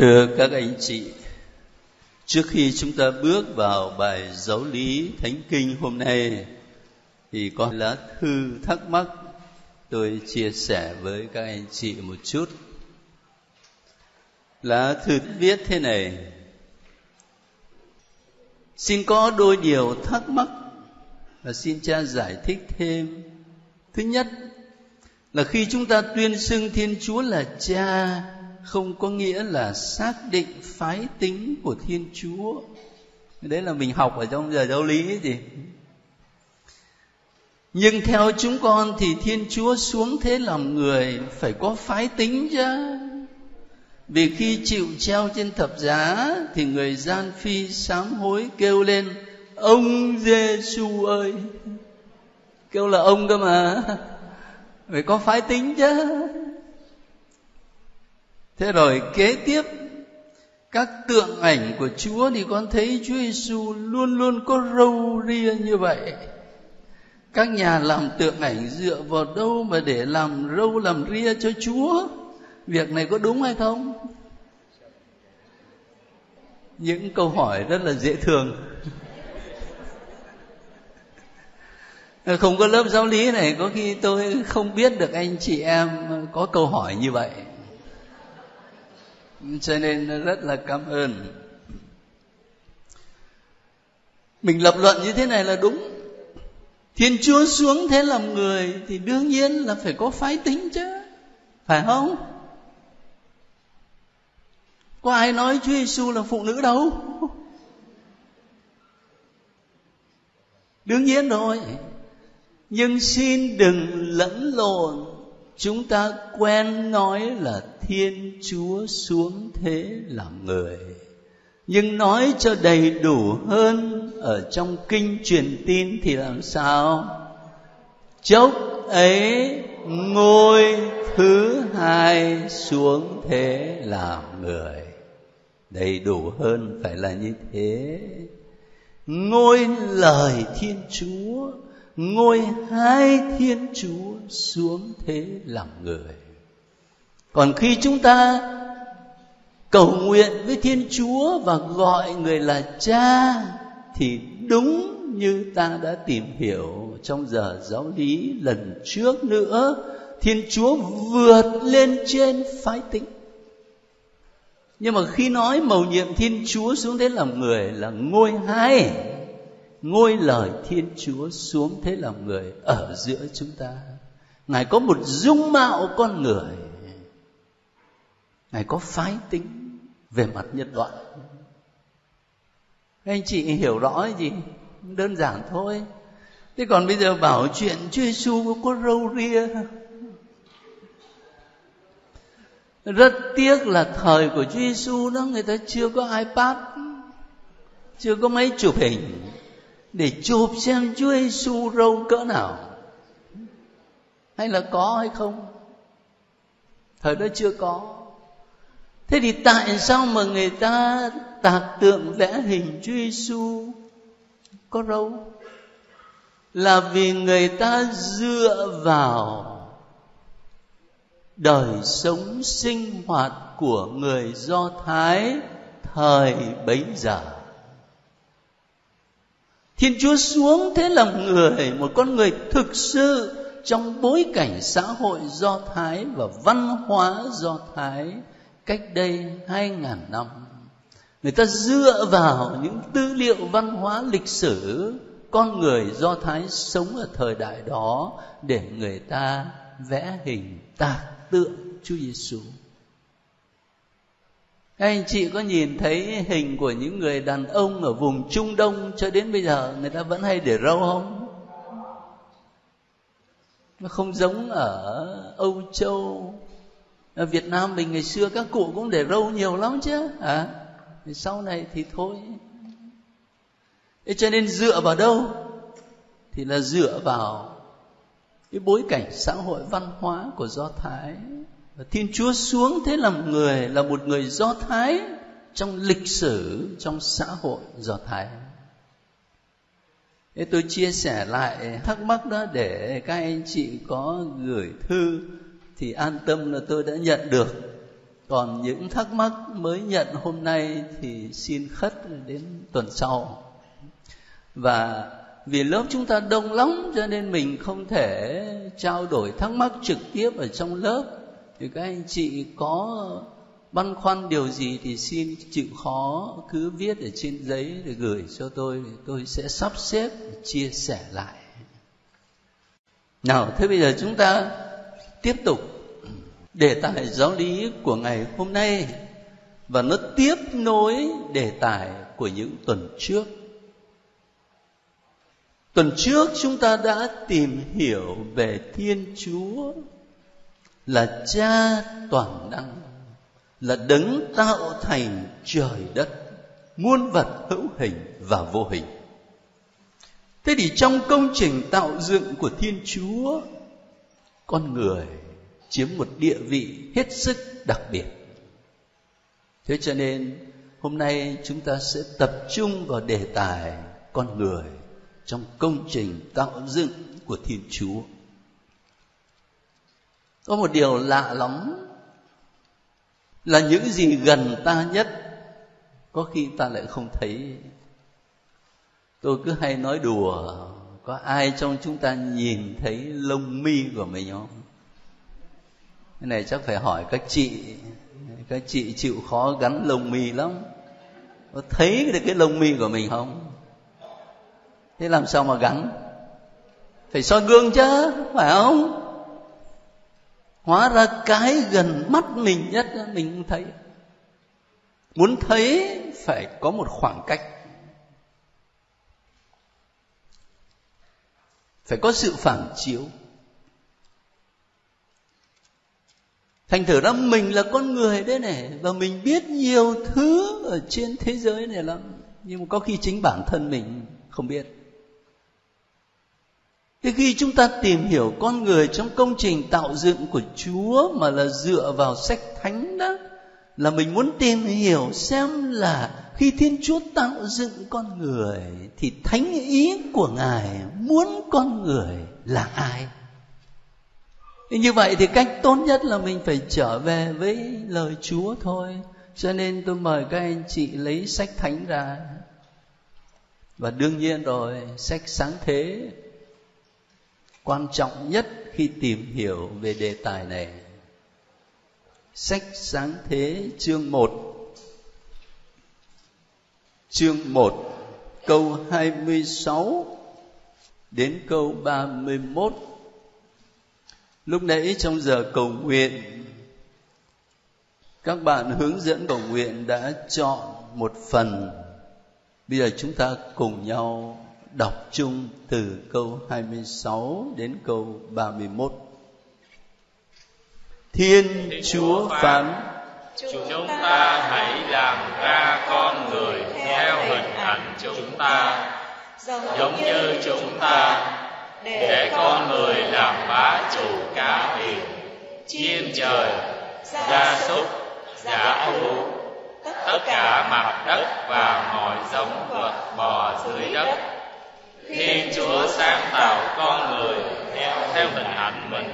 Thưa các anh chị, trước khi chúng ta bước vào bài giáo lý Thánh Kinh hôm nay, thì có lá thư thắc mắc tôi chia sẻ với các anh chị một chút. Lá thư viết thế này, Xin có đôi điều thắc mắc và xin cha giải thích thêm. Thứ nhất là khi chúng ta tuyên xưng Thiên Chúa là cha không có nghĩa là xác định phái tính của Thiên Chúa. Đấy là mình học ở trong giờ giáo lý gì. Nhưng theo chúng con thì Thiên Chúa xuống thế làm người, phải có phái tính chứ. Vì khi chịu treo trên thập giá thì người gian phi sám hối kêu lên, ông Giêsu ơi. Kêu là ông cơ mà. Phải có phái tính chứ thế rồi kế tiếp, các tượng ảnh của Chúa thì con thấy Chúa Giêsu luôn luôn có râu ria như vậy. Các nhà làm tượng ảnh dựa vào đâu mà để làm râu làm ria cho Chúa? Việc này có đúng hay không? Những câu hỏi rất là dễ thương. Không có lớp giáo lý này, có khi tôi không biết được anh chị em có câu hỏi như vậy cho nên rất là cảm ơn. Mình lập luận như thế này là đúng. Thiên chúa xuống thế làm người thì đương nhiên là phải có phái tính chứ. Phải không? Có ai nói chúa giêsu là phụ nữ đâu? Đương nhiên rồi. Nhưng xin đừng lẫn lộn chúng ta quen nói là thiên chúa xuống thế làm người. Nhưng nói cho đầy đủ hơn ở trong kinh truyền tin thì làm sao? Chốc ấy ngôi thứ hai xuống thế làm người. Đầy đủ hơn phải là như thế. Ngôi lời thiên chúa ngôi hai thiên chúa xuống thế làm người. Còn khi chúng ta cầu nguyện với thiên chúa và gọi người là cha, thì đúng như ta đã tìm hiểu trong giờ giáo lý lần trước nữa, thiên chúa vượt lên trên phái tính. Nhưng mà khi nói mầu nhiệm thiên chúa xuống thế làm người là ngôi hai ngôi lời thiên chúa xuống thế làm người ở giữa chúng ta. Ngài có một dung mạo con người. Ngài có phái tính về mặt nhân loại. Anh chị hiểu rõ gì? Đơn giản thôi. Thế còn bây giờ bảo chuyện chúa giêsu có râu ria. Rất tiếc là thời của chúa giêsu đó, người ta chưa có ipad, chưa có máy chụp hình để chụp xem chúa giêsu râu cỡ nào. Hay là có hay không? Thời đó chưa có. Thế thì tại sao mà người ta tạc tượng vẽ hình Chúa Giêsu có râu? Là vì người ta dựa vào đời sống sinh hoạt của người Do Thái thời bấy giờ. Thiên Chúa xuống thế làm người, một con người thực sự trong bối cảnh xã hội Do Thái và văn hóa Do Thái cách đây 2.000 năm người ta dựa vào những tư liệu văn hóa lịch sử con người do thái sống ở thời đại đó để người ta vẽ hình tạc tượng Chúa Giêsu. Các anh chị có nhìn thấy hình của những người đàn ông ở vùng Trung Đông cho đến bây giờ người ta vẫn hay để râu không? Nó không giống ở Âu Châu. Ở Việt Nam mình ngày xưa các cụ cũng để râu nhiều lắm chứ. À thì sau này thì thôi. Thế cho nên dựa vào đâu? Thì là dựa vào cái bối cảnh xã hội văn hóa của do thái thiên chúa xuống thế làm người, là một người do thái trong lịch sử, trong xã hội do thái. Thế tôi chia sẻ lại thắc mắc đó để các anh chị có gửi thư thì an tâm là tôi đã nhận được. Còn những thắc mắc mới nhận hôm nay thì xin khất đến tuần sau. Và vì lớp chúng ta đông lắm cho nên mình không thể trao đổi thắc mắc trực tiếp ở trong lớp thì các anh chị có băn khoăn điều gì thì xin chịu khó cứ viết ở trên giấy để gửi cho tôi tôi sẽ sắp xếp chia sẻ lại. Nào, thế bây giờ chúng ta tiếp tục đề tài giáo lý của ngày hôm nay. Và nó tiếp nối đề tài của những tuần trước. Tuần trước chúng ta đã tìm hiểu về thiên chúa là cha toàn năng, là đấng tạo thành trời đất, muôn vật hữu hình và vô hình. Thế thì trong công trình tạo dựng của thiên chúa, con người chiếm một địa vị hết sức đặc biệt. Thế cho nên, hôm nay chúng ta sẽ tập trung vào đề tài con người trong công trình tạo dựng của thiên chúa có một điều lạ lắm là những gì gần ta nhất, có khi ta lại không thấy. Tôi cứ hay nói đùa, có ai trong chúng ta nhìn thấy lông mi của mình không cái này chắc phải hỏi các chị. Các chị chịu khó gắn lông mi lắm. Có thấy được cái lông mi của mình không? Thế làm sao mà gắn? Phải soi gương chứ, phải không? Hóa ra cái gần mắt mình nhất mình không thấy. Muốn thấy phải có một khoảng cách. Phải có sự phản chiếu. Thành thử ra mình là con người đấy này và mình biết nhiều thứ ở trên thế giới này lắm. Nhưng mà có khi chính bản thân mình không biết. Thế khi chúng ta tìm hiểu con người trong công trình tạo dựng của Chúa mà là dựa vào sách thánh đó là mình muốn tìm hiểu xem là khi Thiên Chúa tạo dựng con người thì thánh ý của Ngài muốn con người là ai? như vậy thì cách tốt nhất là mình phải trở về với lời Chúa thôi. Cho nên tôi mời các anh chị lấy sách thánh ra. Và đương nhiên rồi, sách sáng thế quan trọng nhất khi tìm hiểu về đề tài này. Sách sáng thế chương 1 Chương 1 câu 26 đến câu 31 Lúc nãy trong giờ cầu nguyện, Các bạn hướng dẫn cầu nguyện đã chọn một phần. Bây giờ chúng ta cùng nhau đọc chung từ câu 26 đến câu 31 Thiên Chúa phán, Chúng ta hãy làm ra con người theo hình ảnh chúng ta, Giống như chúng ta, để con người làm bá chủ cá biển, chim trời, gia súc, giả thú. Tất cả mặt đất và mọi giống vật bò dưới đất thiên chúa sáng tạo con người, theo hình ảnh mình.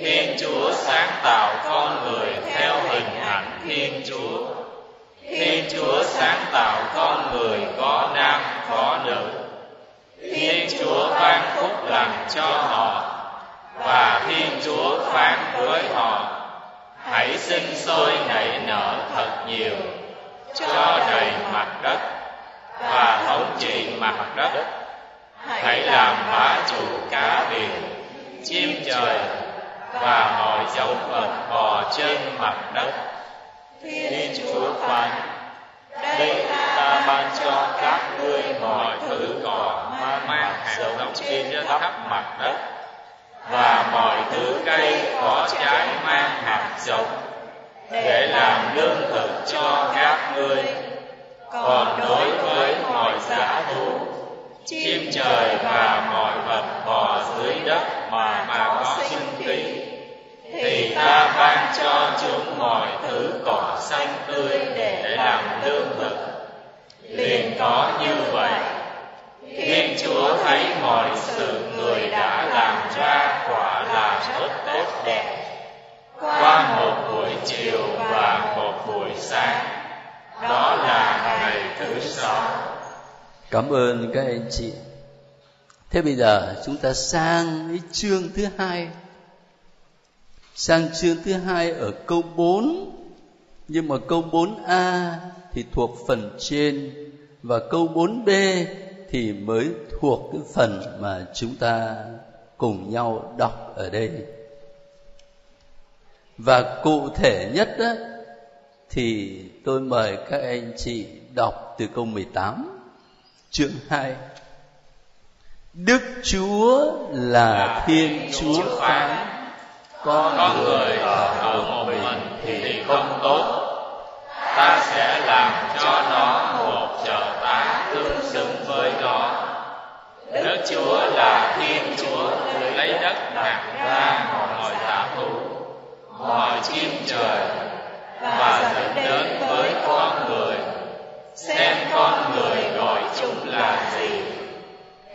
Thiên chúa sáng tạo con người, theo hình ảnh thiên chúa. Thiên chúa sáng tạo con người, có nam, có nữ. Thiên Chúa ban phúc lành cho họ, và Thiên Chúa phán với họ, hãy sinh sôi nảy nở thật nhiều, cho đầy mặt đất, và thống trị mặt đất hãy làm bá chủ cá biển, chim trời và mọi giống vật bò trên mặt đất. Thiên chúa phán, đây ta ban cho các ngươi mọi thứ cỏ mang hạt giống trên khắp mặt đất và mọi thứ cây có trái mang hạt giống để làm lương thực cho các ngươi. Còn đối với mọi giả thú chim trời và mọi vật bò dưới đất mà mà có sinh khí thì ta ban cho chúng mọi thứ cỏ xanh tươi để làm lương thực. Liền có như vậy. Thiên chúa thấy mọi sự người đã làm ra quả là rất tốt đẹp. Qua một buổi chiều và một buổi sáng, đó là ngày thứ sáu cảm ơn các anh chị. Thế bây giờ chúng ta sang cái chương thứ hai. Sang chương thứ hai ở câu 4 nhưng mà câu 4a thì thuộc phần trên và câu 4b thì mới thuộc cái phần mà chúng ta cùng nhau đọc ở đây. Và cụ thể nhất đó, thì tôi mời các anh chị đọc từ câu 18 chương 2 Đức Chúa là Thiên Chúa phán con, người ở một mình thì không tốt. ta sẽ làm cho nó một trợ tá tương xứng với nó. Đức Chúa là Thiên Chúa lấy đất nặng ra mọi thả thú mọi chim trời và dẫn đến với con người xem con người gọi chúng là gì?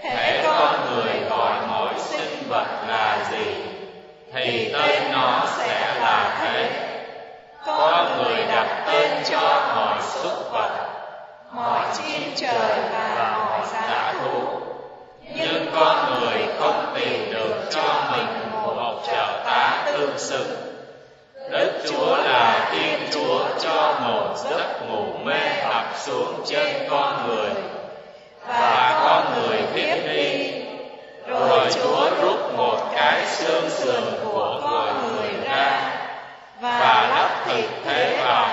Hễ con người gọi mỗi sinh vật là gì thì tên nó sẽ là thế. Có người đặt tên cho mọi súc vật. Mọi chim trời và mọi giá thú. Nhưng con người không tìm được cho mình một trợ tá tương xứng. Đức Chúa là Thiên Chúa cho một giấc ngủ mê ập xuống trên con người và con người thiếp đi. Rồi Chúa rút một cái xương sườn của con người ra và lắp thịt thế vào.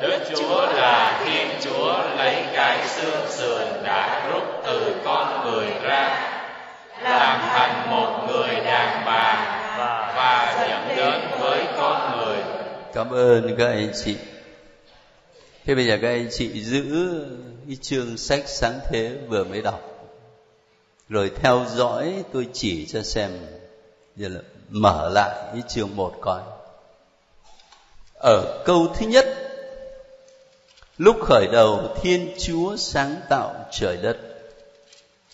Đức Chúa là Thiên Chúa lấy cái xương sườn đã rút từ con người ra làm thành một người đàn bà và dẫn đến với con người. Cảm ơn các anh chị. Thế bây giờ các anh chị giữ cái chương sách sáng thế vừa mới đọc. Rồi theo dõi tôi chỉ cho xem giờ là mở lại cái chương một coi. Ở câu thứ nhất, lúc khởi đầu thiên chúa sáng tạo trời đất.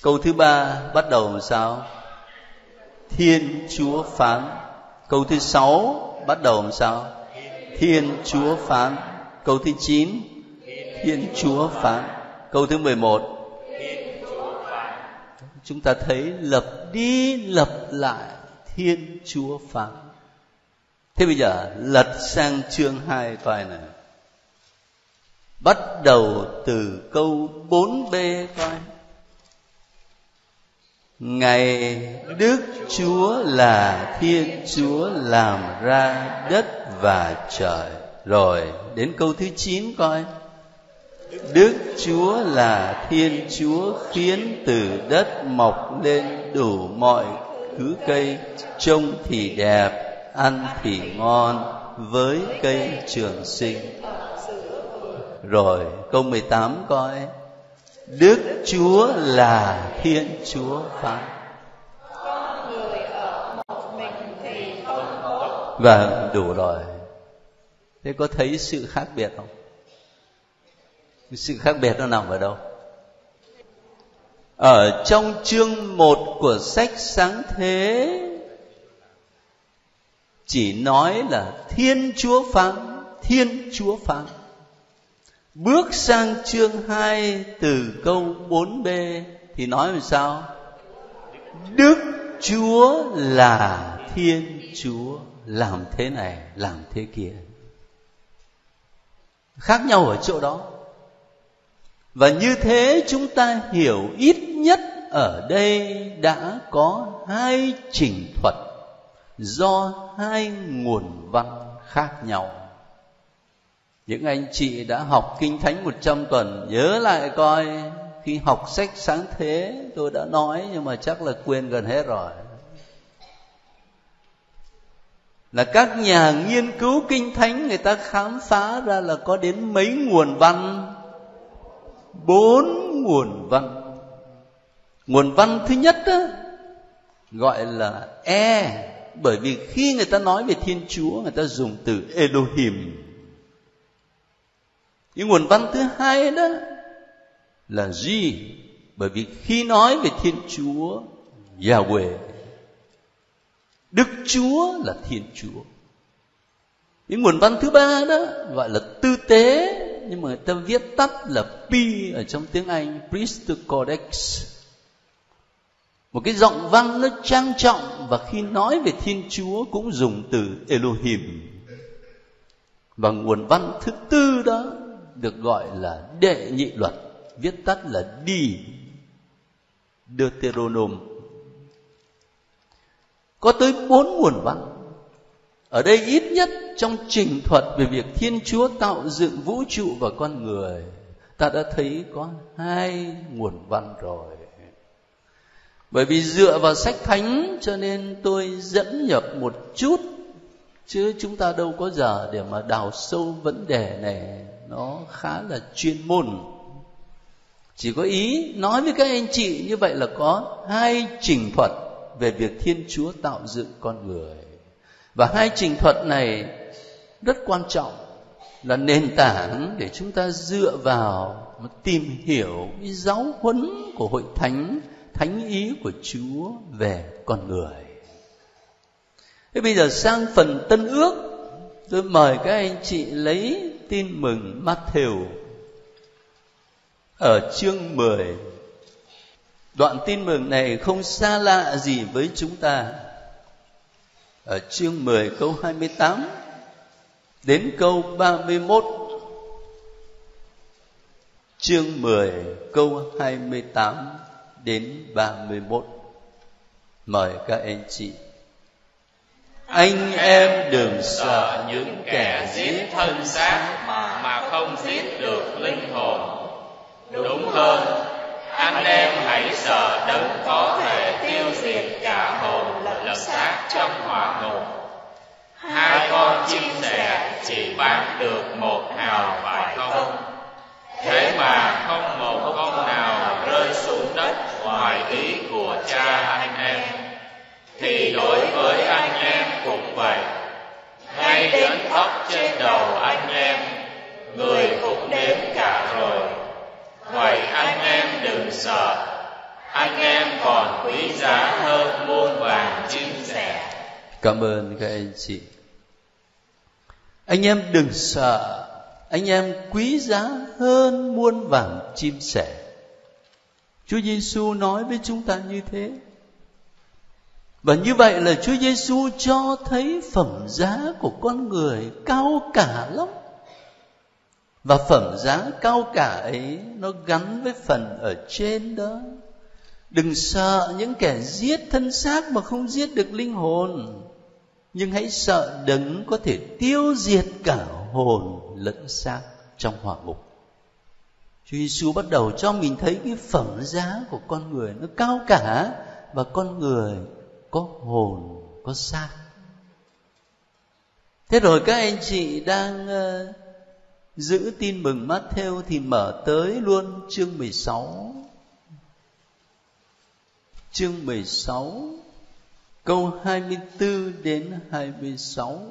Câu thứ ba bắt đầu làm sao? Thiên chúa phán. Câu thứ sáu bắt đầu làm sao? Thiên chúa phán. Câu thứ chín, thiên chúa phán câu thứ mười một. Chúng ta thấy lập đi lập lại thiên chúa phán. Thế bây giờ, lật sang chương hai coi này. Bắt đầu từ câu 4b coi. Ngày đức chúa là thiên chúa làm ra đất và trời. Rồi, đến câu thứ chín coi đức chúa là thiên chúa khiến từ đất mọc lên đủ mọi thứ cây, trông thì đẹp, ăn thì ngon, với cây trường sinh. Rồi, câu 18 coi. Đức Chúa là Thiên Chúa phán. Và đủ rồi. Thế có thấy sự khác biệt không? Sự khác biệt nó nằm ở đâu? Ở trong chương 1 của sách sáng thế Chỉ nói là Thiên Chúa phán Thiên Chúa phán Bước sang chương 2 từ câu 4b thì nói làm sao? Đức Chúa là Thiên Chúa làm thế này, làm thế kia. Khác nhau ở chỗ đó. Và như thế chúng ta hiểu ít nhất ở đây đã có hai trình thuật do hai nguồn văn khác nhau. Những anh chị đã học kinh thánh 100 tuần, nhớ lại coi, khi học sách sáng thế tôi đã nói, nhưng mà chắc là quên gần hết rồi. Là các nhà nghiên cứu kinh thánh, người ta khám phá ra là có đến mấy nguồn văn bốn nguồn văn. Nguồn văn thứ nhất đó, gọi là e bởi vì khi người ta nói về thiên chúa người ta dùng từ elohim. Cái nguồn văn thứ hai đó là G bởi vì khi nói về thiên chúa Yahweh Đức Chúa là Thiên Chúa. Cái nguồn văn thứ ba đó gọi là tư tế nhưng mà người ta viết tắt là P ở trong tiếng Anh Priesthood Codex. Một cái giọng văn nó trang trọng và khi nói về Thiên Chúa cũng dùng từ Elohim. Và nguồn văn thứ tư đó được gọi là đệ nhị luật, viết tắt là đi Deuteronom. Có tới bốn nguồn văn. Ở đây ít nhất trong trình thuật về việc thiên chúa tạo dựng vũ trụ và con người, ta đã thấy có hai nguồn văn rồi. Bởi vì dựa vào sách thánh, cho nên tôi dẫn nhập một chút, chứ chúng ta đâu có giờ để mà đào sâu vấn đề này. Nó khá là chuyên môn. Chỉ có ý nói với các anh chị như vậy là có hai trình thuật về việc thiên chúa tạo dựng con người. Và hai trình thuật này rất quan trọng là nền tảng để chúng ta dựa vào mà tìm hiểu cái giáo huấn của hội thánh thánh ý của chúa về con người. Thế bây giờ sang phần tân ước, tôi mời các anh chị lấy tin mừng Matthew ở chương 10 đoạn tin mừng này không xa lạ gì với chúng ta. Ở chương 10 câu 28 đến câu 31 chương 10 câu 28 đến 31 mời các anh chị. Anh em đừng sợ những kẻ giết thân xác mà mà không giết được linh hồn. Đúng hơn, anh em hãy sợ đấng có thể tiêu diệt cả hồn lẫn xác trong hỏa ngục hai con chim sẻ chỉ bán được một hào phải không? Thế mà không một con nào rơi xuống đất ngoài ý của cha anh em. Thì đối với anh em cũng vậy. Ngay đến tóc trên đầu anh em, người cũng đếm cả rồi. Vậy anh em đừng sợ. Anh em còn quý giá hơn muôn vàng chim sẻ. Cảm ơn các anh chị anh em đừng sợ. Anh em quý giá hơn muôn vàng chim sẻ. Chúa Giêsu nói với chúng ta như thế. Và như vậy là Chúa Giêsu cho thấy phẩm giá của con người cao cả lắm. Và phẩm giá cao cả ấy, nó gắn với phần ở trên đó. Đừng sợ những kẻ giết thân xác mà không giết được linh hồn nhưng hãy sợ đấng có thể tiêu diệt cả hồn lẫn xác trong hỏa ngục Chúa Giêsu bắt đầu cho mình thấy cái phẩm giá của con người nó cao cả và con người có hồn có xác. Thế rồi các anh chị đang uh, giữ tin mừng Matthew thì mở tới luôn chương 16 chương 16 câu 24 đến 26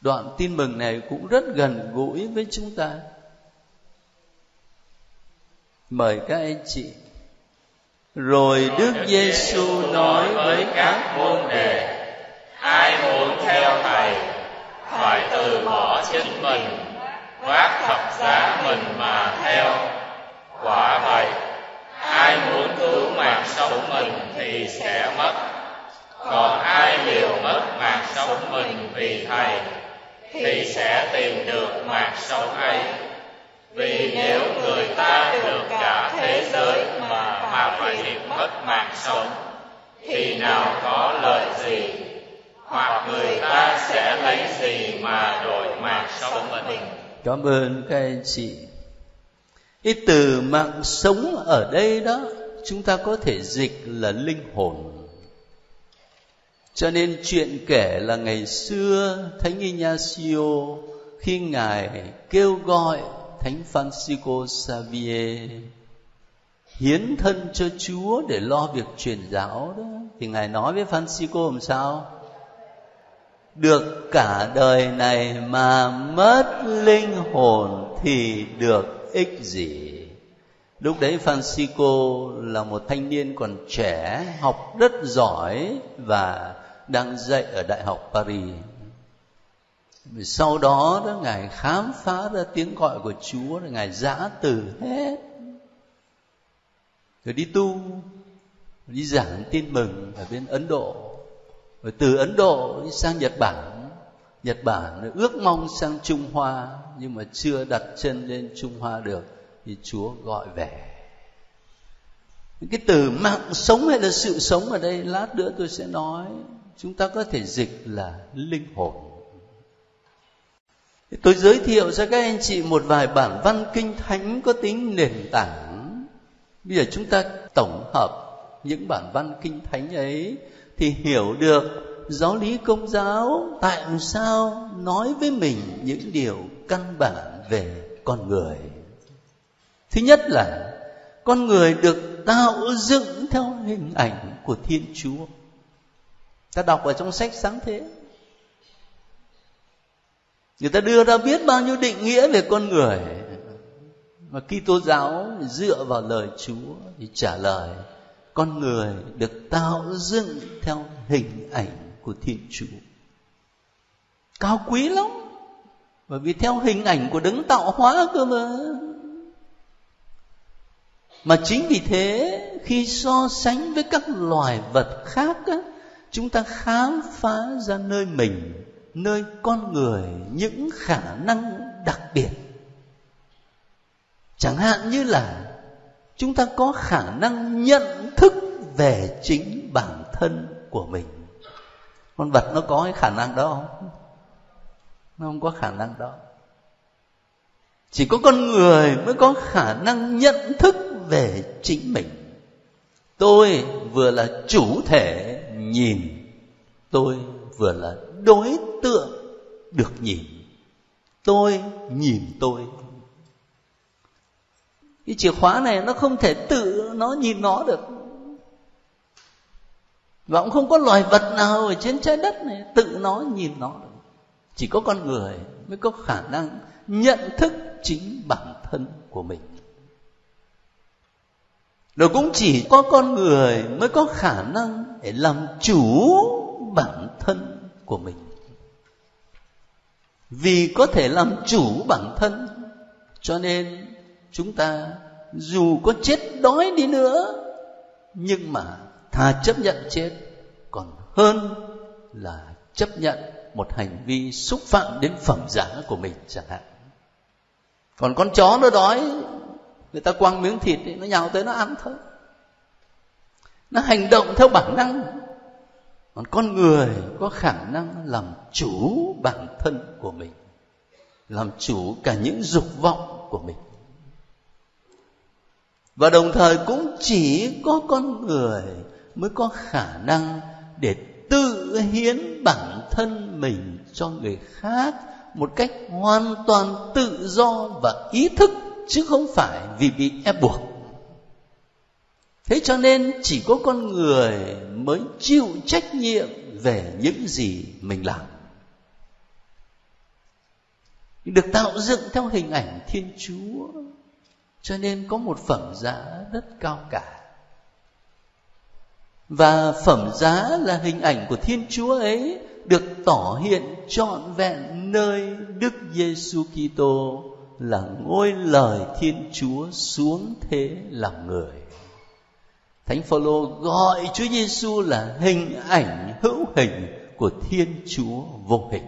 đoạn tin mừng này cũng rất gần gũi với chúng ta. Mời các anh chị. Rồi Đức Giêsu nói với các môn đệ, ai muốn theo thầy, phải từ bỏ chính mình vác thập giá mình mà theo. Quả vậy, ai muốn cứu mạng sống mình thì sẽ mất. Còn ai liều mất mạng sống mình vì thầy, thì sẽ tìm được mạng sống ấy. Vì nếu người ta được cả thế giới mà mà phải liệt mất mạng sống, thì nào có lợi gì? Hoặc người ta sẽ lấy gì mà đổi mạng sống mình? Cảm ơn các anh chị. Cái từ mạng sống ở đây đó chúng ta có thể dịch là linh hồn. Cho nên chuyện kể là ngày xưa thánh Ignacio, khi ngài kêu gọi thánh Francisco Xavier hiến thân cho Chúa để lo việc truyền giáo đó, thì ngài nói với Francisco làm sao? Được cả đời này mà mất linh hồn thì được ích gì? Lúc đấy Francisco là một thanh niên còn trẻ, học rất giỏi và đang dạy ở đại học Paris. Sau đó đó, ngài khám phá ra tiếng gọi của chúa, ngài giã từ hết. Rồi đi tu, đi giảng tin mừng ở bên ấn độ. Rồi từ ấn độ đi sang nhật bản. Nhật bản ước mong sang trung hoa, nhưng mà chưa đặt chân lên trung hoa được thì chúa gọi về. Cái từ mạng sống hay là sự sống ở đây, lát nữa tôi sẽ nói. Chúng ta có thể dịch là linh hồn. Tôi giới thiệu cho các anh chị một vài bản văn kinh thánh có tính nền tảng. Bây giờ chúng ta tổng hợp những bản văn kinh thánh ấy thì hiểu được giáo lý công giáo tại sao nói với mình những điều căn bản về con người thứ nhất là con người được tạo dựng theo hình ảnh của thiên chúa ta đọc ở trong sách sáng thế người ta đưa ra biết bao nhiêu định nghĩa về con người mà Kitô giáo dựa vào lời Chúa thì trả lời, con người được tạo dựng theo hình ảnh của Thiên Chúa. Cao quý lắm. Bởi vì theo hình ảnh của đấng tạo hóa cơ mà. Mà chính vì thế khi so sánh với các loài vật khác á, chúng ta khám phá ra nơi mình, nơi con người những khả năng đặc biệt. Chẳng hạn như là chúng ta có khả năng nhận thức về chính bản thân của mình. Con vật nó có cái khả năng đó không? Nó không có khả năng đó. Chỉ có con người mới có khả năng nhận thức về chính mình. Tôi vừa là chủ thể nhìn, tôi vừa là đối tượng được nhìn. Tôi nhìn tôi. Cái chìa khóa này nó không thể tự nó nhìn nó được. Và cũng không có loài vật nào ở trên trái đất này tự nó nhìn nó được. Chỉ có con người mới có khả năng nhận thức chính bản thân của mình rồi cũng chỉ có con người mới có khả năng để làm chủ bản thân của mình. Vì có thể làm chủ bản thân, cho nên chúng ta dù có chết đói đi nữa, nhưng mà thà chấp nhận chết, còn hơn là chấp nhận một hành vi xúc phạm đến phẩm giá của mình chẳng hạn. Còn con chó nó đói người ta quăng miếng thịt thì nó nhào tới nó ăn thôi. Nó hành động theo bản năng. Còn con người có khả năng làm chủ bản thân của mình, làm chủ cả những dục vọng của mình. Và đồng thời cũng chỉ có con người mới có khả năng để tự hiến bản thân mình cho người khác một cách hoàn toàn tự do và ý thức chứ không phải vì bị ép buộc. Thế cho nên chỉ có con người mới chịu trách nhiệm về những gì mình làm. Được tạo dựng theo hình ảnh thiên chúa, cho nên có một phẩm giá rất cao cả. Và phẩm giá là hình ảnh của thiên chúa ấy được tỏ hiện trọn vẹn nơi đức giêsu kitô là ngôi lời thiên chúa xuống thế làm người. Thánh phaolô gọi chúa giêsu là hình ảnh, hữu hình của thiên chúa vô hình.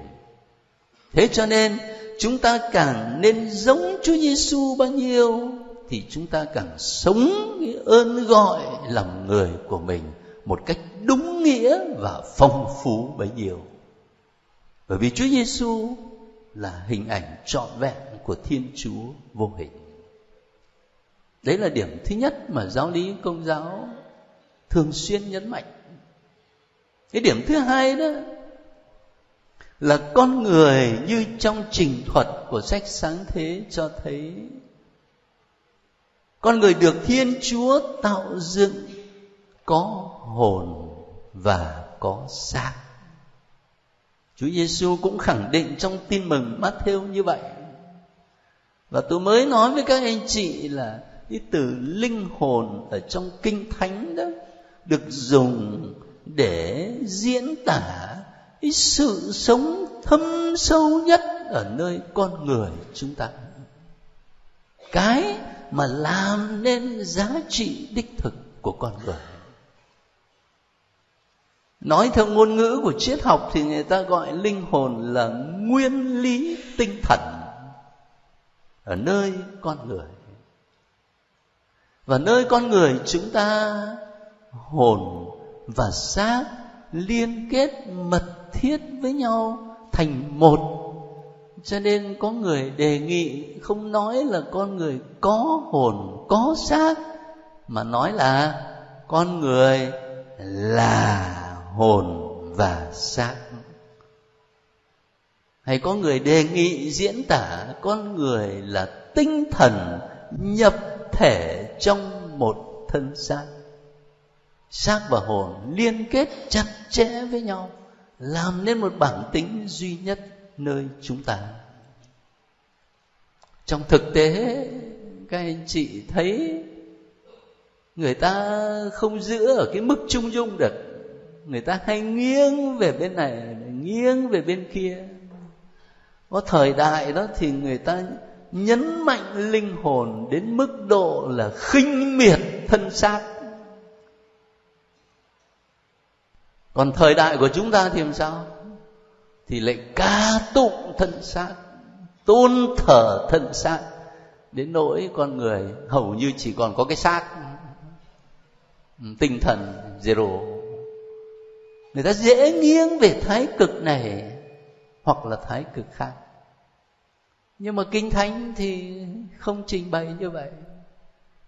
Thế cho nên, chúng ta càng nên giống chúa giêsu bao nhiêu, thì chúng ta càng sống cái ơn gọi làm người của mình một cách đúng nghĩa và phong phú bấy nhiêu. Bởi vì Chúa Giêsu là hình ảnh trọn vẹn của Thiên Chúa vô hình. Đấy là điểm thứ nhất mà giáo lý công giáo thường xuyên nhấn mạnh. Cái điểm thứ hai đó là con người như trong trình thuật của sách sáng thế cho thấy, con người được thiên chúa tạo dựng có hồn và có xác Chúa Giêsu cũng khẳng định trong tin mừng Matthew như vậy. Và tôi mới nói với các anh chị là cái từ linh hồn ở trong kinh thánh đó được dùng để diễn tả cái sự sống thâm sâu nhất ở nơi con người chúng ta. Cái mà làm nên giá trị đích thực của con người. Nói theo ngôn ngữ của triết học thì người ta gọi linh hồn là nguyên lý tinh thần ở nơi con người. Và nơi con người chúng ta hồn và xác liên kết mật thiết với nhau thành một. Cho nên có người đề nghị không nói là con người có hồn, có xác, mà nói là con người là hồn và xác hay có người đề nghị diễn tả con người là tinh thần nhập thể trong một thân xác. Xác và hồn liên kết chặt chẽ với nhau, làm nên một bản tính duy nhất nơi chúng ta. Trong thực tế, các anh chị thấy người ta không giữ ở cái mức trung dung được. Người ta hay nghiêng về bên này, nghiêng về bên kia có thời đại đó thì người ta nhấn mạnh linh hồn đến mức độ là khinh miệt thân xác. Còn thời đại của chúng ta thì làm sao? Thì lại ca tụng thân xác, tôn thờ thân xác. Đến nỗi con người hầu như chỉ còn có cái xác ừ, tinh thần zero. Người ta dễ nghiêng về thái cực này hoặc là thái cực khác. Nhưng mà kinh thánh thì không trình bày như vậy.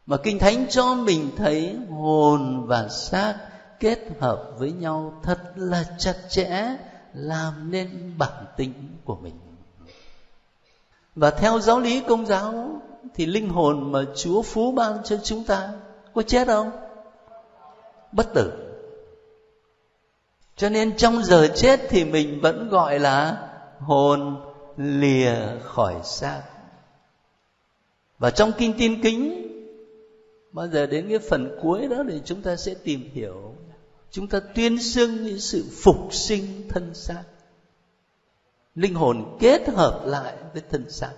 Mà kinh thánh cho mình thấy hồn và xác kết hợp với nhau thật là chặt chẽ, làm nên bản tính của mình. Và theo giáo lý công giáo thì linh hồn mà chúa phú ban cho chúng ta có chết không? Bất tử cho nên trong giờ chết thì mình vẫn gọi là hồn lìa khỏi xác. Và trong kinh tin kính, bao giờ đến cái phần cuối đó thì chúng ta sẽ tìm hiểu. Chúng ta tuyên xưng những sự phục sinh thân xác. Linh hồn kết hợp lại với thân xác.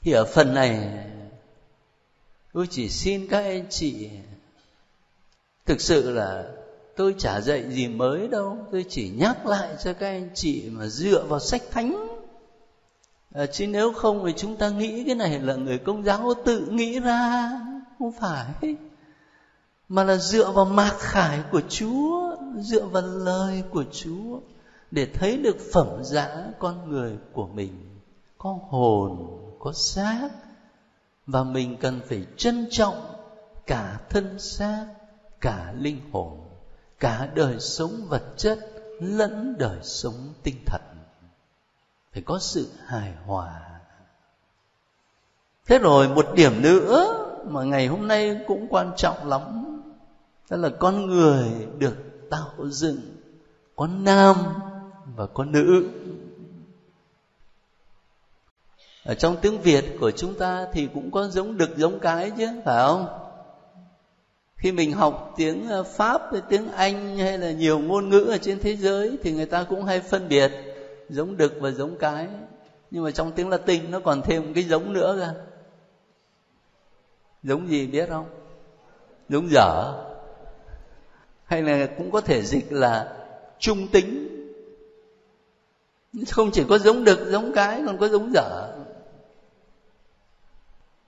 Thì ở phần này, tôi chỉ xin các anh chị thực sự là tôi chả dạy gì mới đâu. Tôi chỉ nhắc lại cho các anh chị mà dựa vào sách thánh. À, chứ nếu không thì chúng ta nghĩ cái này là người công giáo tự nghĩ ra. Không phải. Mà là dựa vào mạc khải của chúa dựa vào lời của chúa để thấy được phẩm giá con người của mình. Có hồn có xác. Và mình cần phải trân trọng cả thân xác cả linh hồn cả đời sống vật chất lẫn đời sống tinh thần. Phải có sự hài hòa. Thế rồi một điểm nữa mà ngày hôm nay cũng quan trọng lắm. Đó là con người được tạo dựng. Có nam và có nữ. Ở trong tiếng việt của chúng ta thì cũng có giống đực giống cái chứ, phải không? Khi mình học tiếng ờ, pháp hay tiếng anh hay là nhiều ngôn ngữ ở trên thế giới thì người ta cũng hay phân biệt giống đực và giống cái. Nhưng mà trong tiếng latin nó còn thêm một cái giống nữa cơ. Giống gì biết không? Giống dở. Hay là cũng có thể dịch là trung tính. Không chỉ có giống đực, giống cái, còn có giống dở.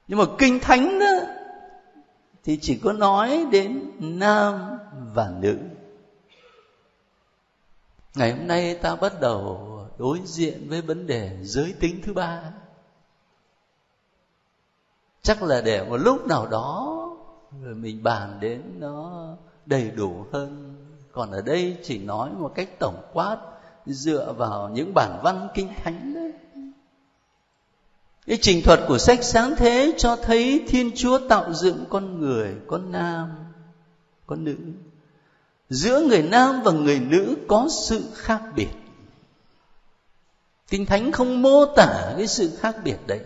Nhưng mà kinh thánh đó thì chỉ có nói đến nam và nữ. Ngày hôm nay ta bắt đầu đối diện với vấn đề giới tính thứ ba. Chắc là để một lúc nào đó rồi mình bàn đến nó đầy đủ hơn. Còn ở đây chỉ nói một cách tổng quát dựa vào những bản văn kinh thánh đấy cái trình thuật của sách sáng thế cho thấy thiên chúa tạo dựng con người, con nam, con nữ. Giữa người nam và người nữ có sự khác biệt. Kinh thánh không mô tả cái sự khác biệt đấy.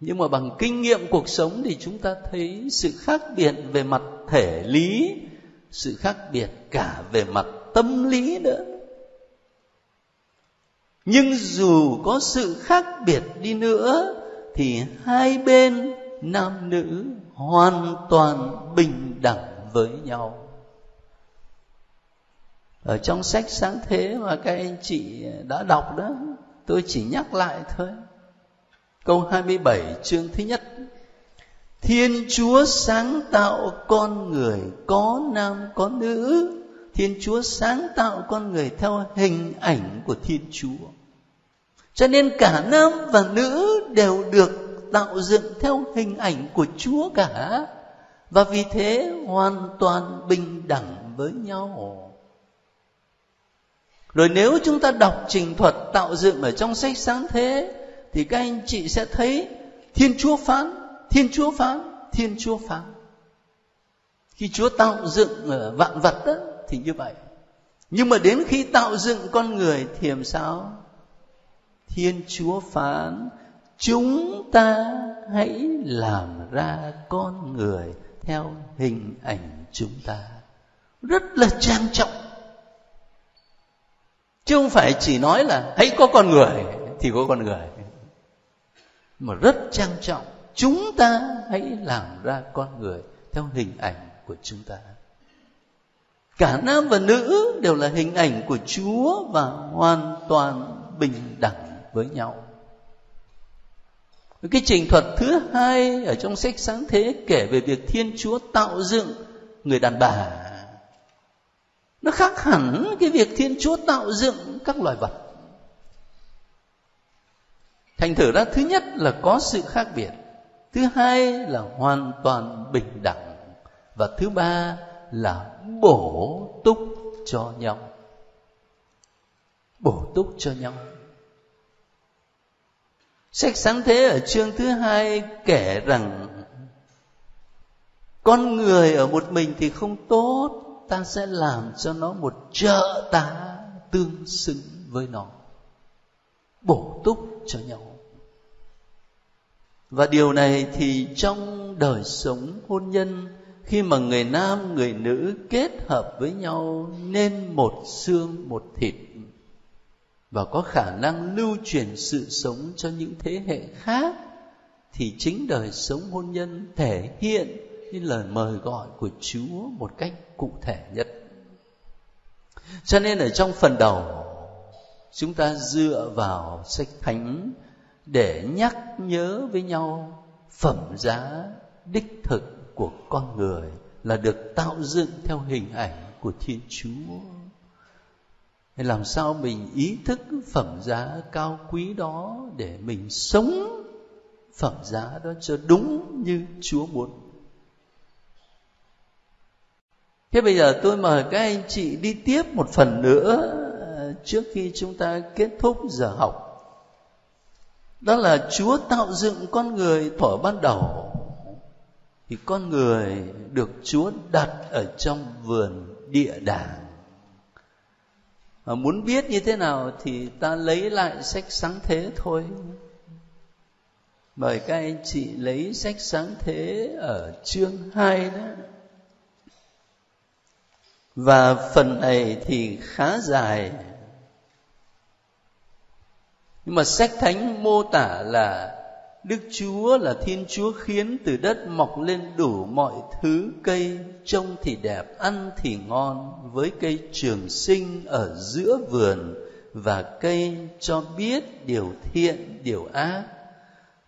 Nhưng mà bằng kinh nghiệm cuộc sống thì chúng ta thấy sự khác biệt về mặt thể lý, sự khác biệt cả về mặt tâm lý nữa nhưng dù có sự khác biệt đi nữa, thì hai bên nam nữ hoàn toàn bình đẳng với nhau ở trong sách sáng thế mà các anh chị đã đọc đó, tôi chỉ nhắc lại thôi câu 27 chương thứ nhất Thiên Chúa sáng tạo con người có nam có nữ. Thiên Chúa sáng tạo con người theo hình ảnh của Thiên Chúa. Cho nên cả nam và nữ đều được tạo dựng theo hình ảnh của Chúa cả. Và vì thế hoàn toàn bình đẳng với nhau. Rồi nếu chúng ta đọc trình thuật tạo dựng ở trong sách sáng thế thì các anh chị sẽ thấy Thiên Chúa phán thiên chúa phán thiên chúa phán khi chúa tạo dựng vạn vật đó, thì như vậy. Nhưng mà đến khi tạo dựng con người thì làm sao? Thiên chúa phán, chúng ta hãy làm ra con người theo hình ảnh chúng ta. Rất là trang trọng. Chứ không phải chỉ nói là, hãy có con người thì có con người. Mà rất trang trọng. Chúng ta hãy làm ra con người theo hình ảnh của chúng ta cả nam và nữ đều là hình ảnh của chúa và hoàn toàn bình đẳng với nhau. Cái trình thuật thứ hai ở trong sách sáng thế kể về việc thiên chúa tạo dựng người đàn bà. Nó khác hẳn cái việc thiên chúa tạo dựng các loài vật. Thành thử ra, thứ nhất là có sự khác biệt, thứ hai là hoàn toàn bình đẳng, và thứ ba là bổ túc cho nhau. Bổ túc cho nhau. Sách sáng thế ở chương thứ hai kể rằng, con người ở một mình thì không tốt, ta sẽ làm cho nó một trợ tá tương xứng với nó. Bổ túc cho nhau. Và điều này thì trong đời sống hôn nhân khi mà người nam, người nữ kết hợp với nhau nên một xương, một thịt và có khả năng lưu truyền sự sống cho những thế hệ khác, thì chính đời sống hôn nhân thể hiện như lời mời gọi của Chúa một cách cụ thể nhất. Cho nên ở trong phần đầu, chúng ta dựa vào sách thánh để nhắc nhớ với nhau phẩm giá đích thực của con người là được tạo dựng theo hình ảnh của thiên chúa. Hay làm sao mình ý thức phẩm giá cao quý đó để mình sống phẩm giá đó cho đúng như chúa muốn? Thế bây giờ tôi mời các anh chị đi tiếp một phần nữa ờ, trước khi chúng ta kết thúc giờ học. Đó là chúa tạo dựng con người thuở ban đầu thì con người được chúa đặt ở trong vườn địa đàng. Mà muốn biết như thế nào thì ta lấy lại sách sáng thế thôi. Mời các anh chị lấy sách sáng thế ở chương 2 đó. Và phần này thì khá dài. Nhưng mà sách thánh mô tả là đức chúa là thiên chúa khiến từ đất mọc lên đủ mọi thứ, cây trông thì đẹp, ăn thì ngon, với cây trường sinh ở giữa vườn và cây cho biết điều thiện, điều ác.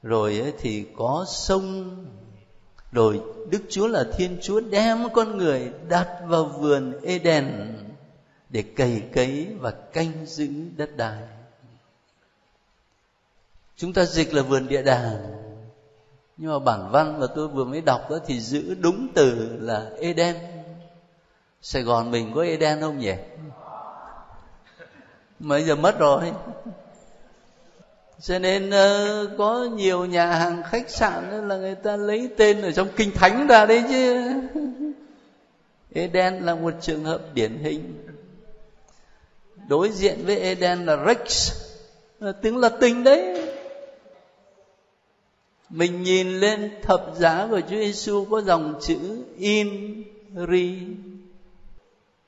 Rồi thì có sông, rồi đức chúa là thiên chúa đem con người đặt vào vườn eden để cày cấy và canh giữ đất đai chúng ta dịch là vườn địa đàng. Nhưng mà bản văn mà tôi vừa mới đọc đó thì giữ đúng từ là Eden. Sài Gòn mình có Eden không nhỉ? Mấy giờ mất rồi? Cho nên ờ, có nhiều nhà hàng khách sạn là người ta lấy tên ở trong kinh thánh ra đấy chứ. Eden là một trường hợp điển hình. Đối diện với Eden là Rex. Ờ, là tiếng Latin đấy mình nhìn lên thập giá của Chúa Giêsu có dòng chữ in ri.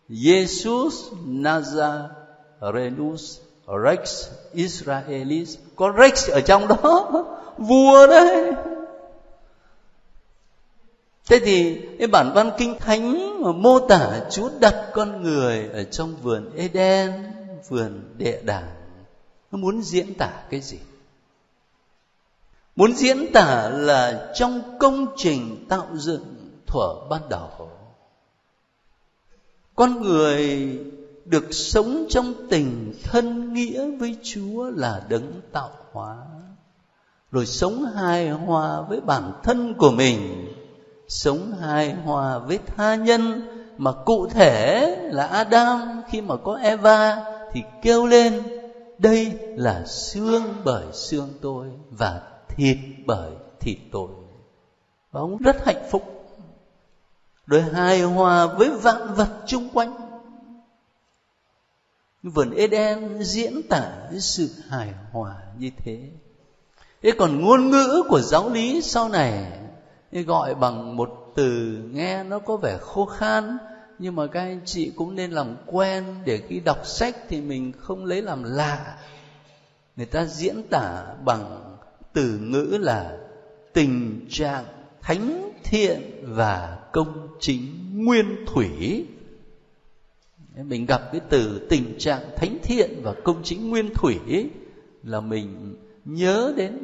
Jesus Nazarenus Rex Israelis. Có Rex ở trong đó. Vua đấy. Thế thì cái bản văn kinh thánh mà mô tả Chúa đặt con người ở trong vườn Eden, vườn địa đàng, nó muốn diễn tả cái gì? Muốn diễn tả là trong công trình tạo dựng thuở ban đầu. Con người được sống trong tình thân nghĩa với chúa là đấng tạo hóa. Rồi sống hài hòa với bản thân của mình, sống hài hòa với tha nhân mà cụ thể là adam khi mà có eva thì kêu lên, đây là xương bởi xương tôi và thiệt bởi thì tội, và ông rất hạnh phúc. Rồi hài hòa với vạn vật chung quanh. Vườn Eden diễn tả cái sự hài hòa như thế. Thế còn ngôn ngữ của giáo lý sau này gọi bằng một từ nghe nó có vẻ khô khan nhưng mà các anh chị cũng nên làm quen để khi đọc sách thì mình không lấy làm lạ. Người ta diễn tả bằng từ ngữ là tình trạng thánh thiện và công chính nguyên thủy. Mình gặp cái từ tình trạng thánh thiện và công chính nguyên thủy là mình nhớ đến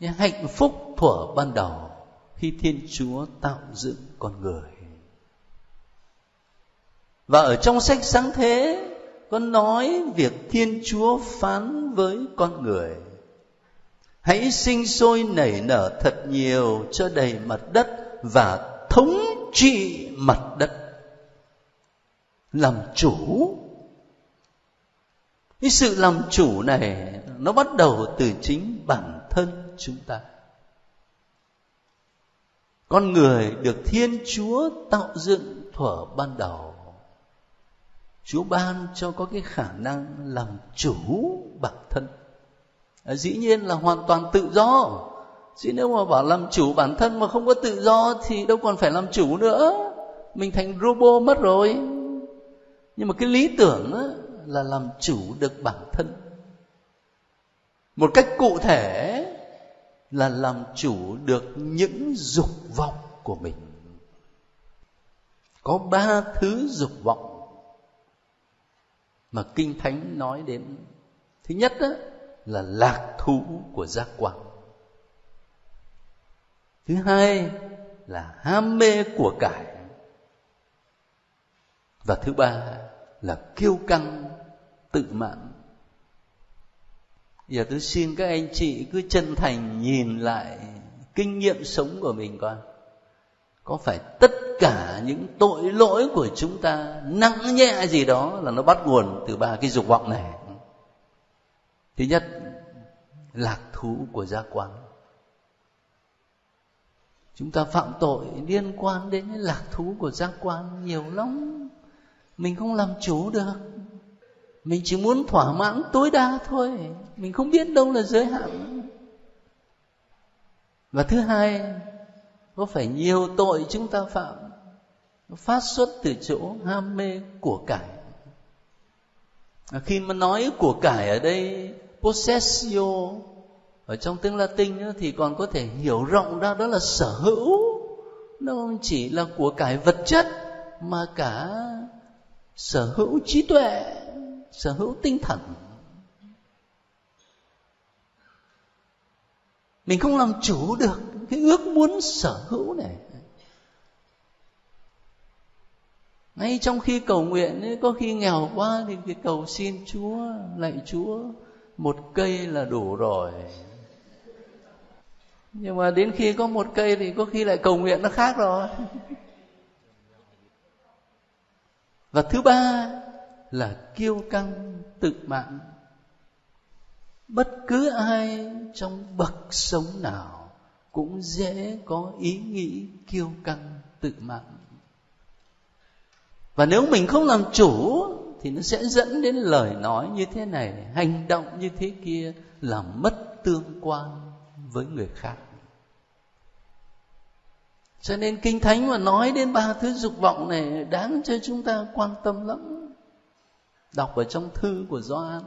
những hạnh phúc thuở ban đầu khi thiên chúa tạo dựng con người. Và ở trong sách sáng thế có nói việc thiên chúa phán với con người hãy sinh sôi nảy nở thật nhiều cho đầy mặt đất và thống trị mặt đất. Làm chủ. Cái sự làm chủ này, nó bắt đầu từ chính bản thân chúng ta. Con người được thiên chúa tạo dựng thuở ban đầu. Chúa ban cho có cái khả năng làm chủ bản thân à, dĩ nhiên là hoàn toàn tự do. Chứ nếu mà bảo làm chủ bản thân mà không có tự do thì đâu còn phải làm chủ nữa. Mình thành robot mất rồi. Nhưng mà cái lý tưởng đó là làm chủ được bản thân. Một cách cụ thể là làm chủ được những dục vọng của mình. Có ba thứ dục vọng mà kinh thánh nói đến. Thứ nhất đó là lạc thú của giác quan. Thứ hai là ham mê của cải. Và thứ ba là kiêu căng tự mãn giờ tôi xin các anh chị cứ chân thành nhìn lại kinh nghiệm sống của mình coi. Có phải tất cả những tội lỗi của chúng ta nặng nhẹ gì đó là nó bắt nguồn từ ba cái dục vọng này? Thứ nhất, lạc thú của giác quan chúng ta phạm tội liên quan đến cái lạc thú của giác quan nhiều lắm. Mình không làm chủ được. Mình chỉ muốn thỏa mãn tối đa thôi. Mình không biết đâu là giới hạn. Và thứ hai, có phải nhiều tội chúng ta phạm phát xuất từ chỗ ham mê của cải? Khi mà nói của cải ở đây possessio ở trong tiếng Latin thì còn có thể hiểu rộng ra đó là sở hữu. Nó không chỉ là của cải vật chất mà cả sở hữu trí tuệ sở hữu tinh thần. Mình không làm chủ được cái ước muốn sở hữu này. Ngay trong khi cầu nguyện ấy, có khi nghèo quá thì cái cầu xin chúa lạy chúa một cây là đủ rồi. Nhưng mà đến khi có một cây thì có khi lại cầu nguyện nó khác rồi. Và thứ ba là kiêu căng tự mãn bất cứ ai trong bậc sống nào cũng dễ có ý nghĩ kiêu căng tự mãn và nếu mình không làm chủ thì nó sẽ dẫn đến lời nói như thế này, hành động như thế kia làm mất tương quan với người khác. Cho nên kinh thánh mà nói đến ba thứ dục vọng này đáng cho chúng ta quan tâm lắm. Đọc ở trong thư của Gioan.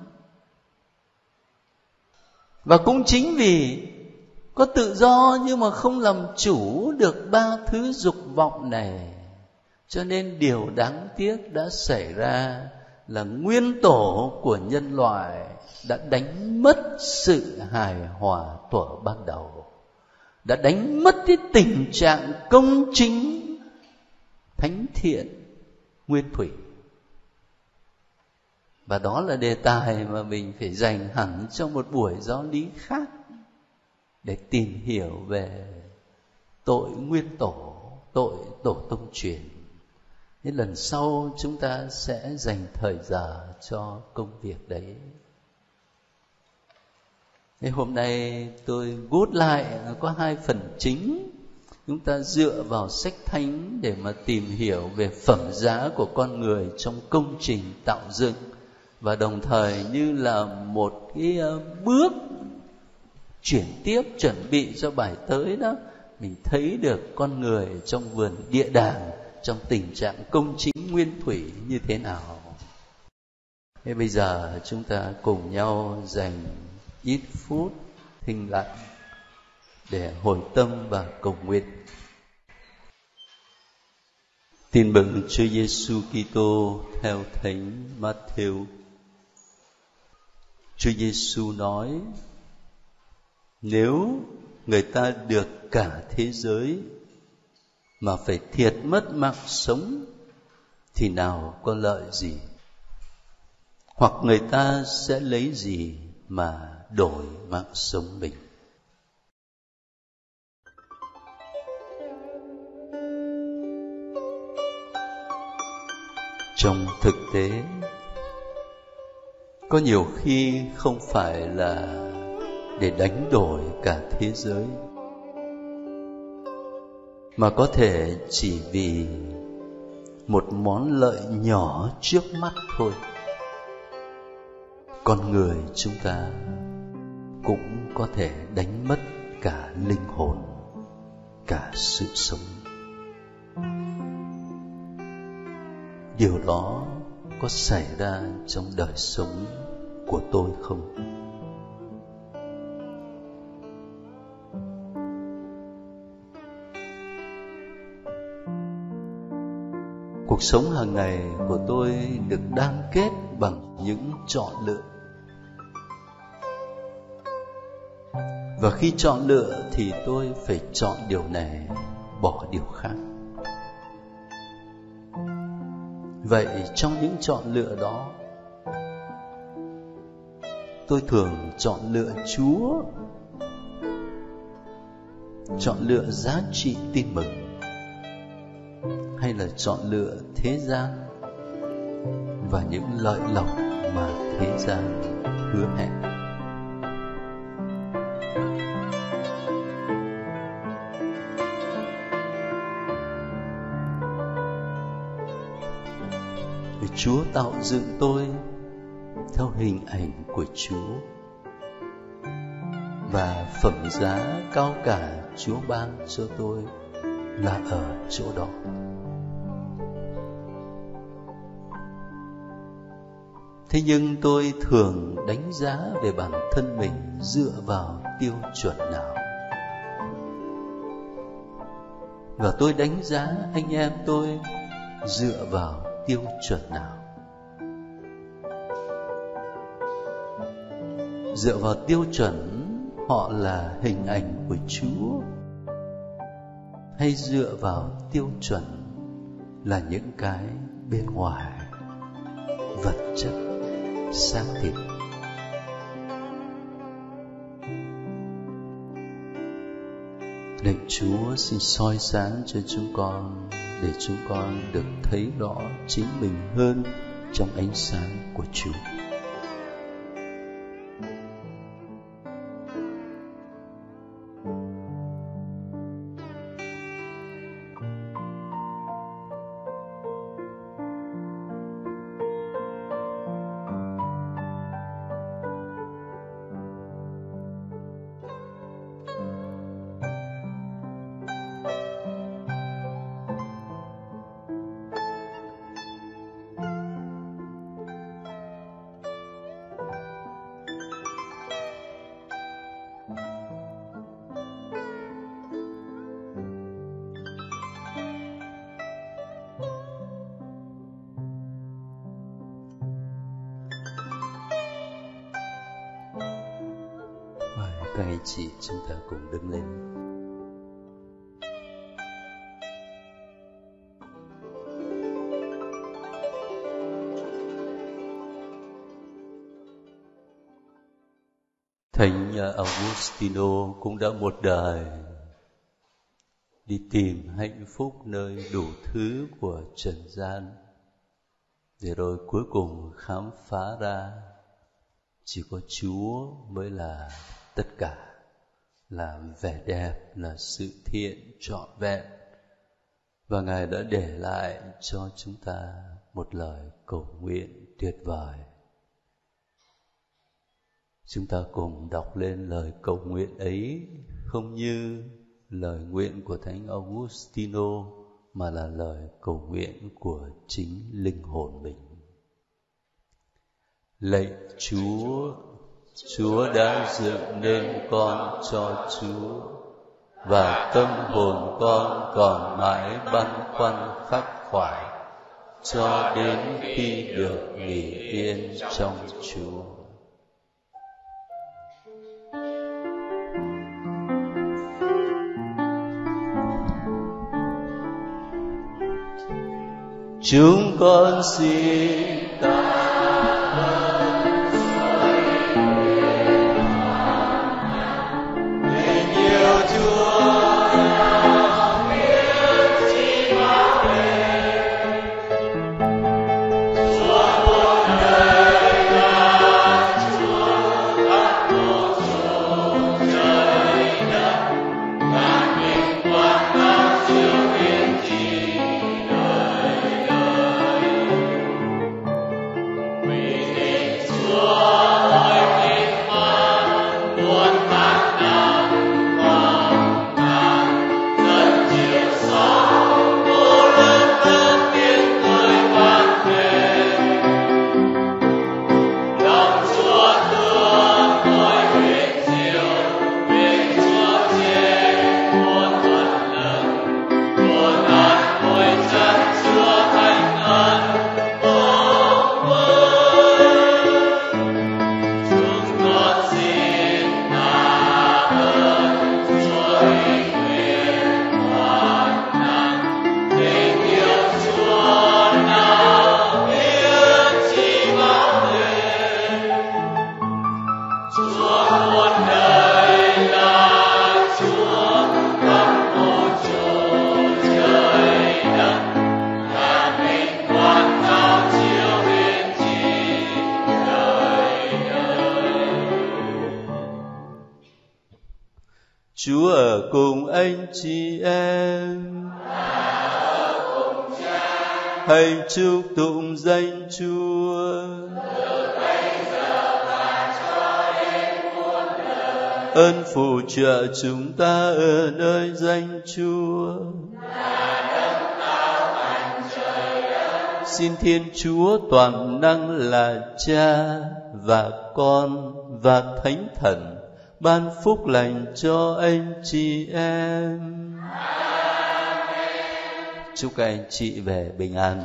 Và cũng chính vì có tự do nhưng mà không làm chủ được ba thứ dục vọng này, cho nên điều đáng tiếc đã xảy ra là nguyên tổ của nhân loại đã đánh mất sự hài hòa thuở ban đầu, đã đánh mất cái tình trạng công chính, thánh thiện, nguyên thủy. Và đó là đề tài mà mình phải dành hẳn cho một buổi giáo lý khác để tìm hiểu về tội nguyên tổ, tội tổ tông truyền. Thế lần sau chúng ta sẽ dành thời giờ cho công việc đấy. Thế hôm nay tôi gút lại có hai phần chính. Chúng ta dựa vào sách thánh để mà tìm hiểu về phẩm giá của con người trong công trình tạo dựng và đồng thời như là một cái ờ, bước chuyển tiếp chuẩn bị cho bài tới đó, mình thấy được con người trong vườn địa đàng trong tình trạng công chính nguyên thủy như thế nào thế bây giờ chúng ta cùng nhau dành ít phút thinh lặng để hồi tâm và cầu nguyện Tin mừng Chúa Giêsu Kitô theo Thánh Matthew. Chúa Giêsu nói: Nếu người ta được cả thế giới mà phải thiệt mất mạng sống, thì nào có lợi gì? Hoặc người ta sẽ lấy gì mà đổi mạng sống mình? Trong thực tế, có nhiều khi không phải là để đánh đổi cả thế giới mà có thể chỉ vì một món lợi nhỏ trước mắt thôi. Con người chúng ta cũng có thể đánh mất cả linh hồn, cả sự sống. Điều đó có xảy ra trong đời sống của tôi không? Cuộc sống hàng ngày của tôi được đan kết bằng những chọn lựa. Và khi chọn lựa thì tôi phải chọn điều này, bỏ điều khác. Vậy trong những chọn lựa đó, tôi thường chọn lựa chúa, chọn lựa giá trị tin mừng hay là chọn lựa thế gian và những lợi lộc mà thế gian hứa hẹn Chúa tạo dựng tôi theo hình ảnh của Chúa và phẩm giá cao cả Chúa ban cho tôi là ở chỗ đó. Thế nhưng tôi thường đánh giá về bản thân mình dựa vào tiêu chuẩn nào? Và tôi đánh giá anh em tôi dựa vào tiêu chuẩn nào? Dựa vào tiêu chuẩn, họ là hình ảnh của chúa? Hay dựa vào tiêu chuẩn là những cái bên ngoài vật chất? Xác thịt Lạy Chúa, xin soi sáng cho chúng con, để chúng con được thấy rõ chính mình hơn trong ánh sáng của Chúa. Augustino cũng đã một đời đi tìm hạnh phúc nơi đủ thứ của trần gian. Để rồi cuối cùng khám phá ra, chỉ có Chúa mới là tất cả, là vẻ đẹp, là sự thiện, trọn vẹn. Và ngài đã để lại cho chúng ta một lời cầu nguyện tuyệt vời chúng ta cùng đọc lên lời cầu nguyện ấy, không như lời nguyện của thánh augustino, mà là lời cầu nguyện của chính linh hồn mình. Lạy chúa chúa đã dựng nên con cho chúa, và tâm hồn con còn mãi băn khoăn khắc khoải cho đến khi được nghỉ yên trong chúa. Chúng con xin ta Hãy chúc tụng danh Chúa. Ơn phù trợ chúng ta ở nơi danh Chúa. Xin Thiên Chúa toàn năng là Cha và Con và Thánh Thần, ban phúc lành cho anh chị em chúc các anh chị về bình an.